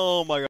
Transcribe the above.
Oh my god.